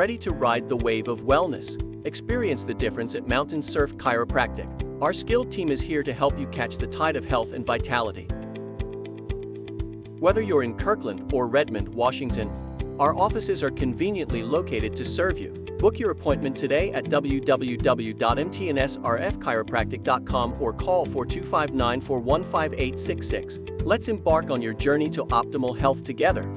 ready to ride the wave of wellness. Experience the difference at Mountain Surf Chiropractic. Our skilled team is here to help you catch the tide of health and vitality. Whether you're in Kirkland or Redmond, Washington, our offices are conveniently located to serve you. Book your appointment today at www.mtnsrfchiropractic.com or call 4259 415 Let's embark on your journey to optimal health together.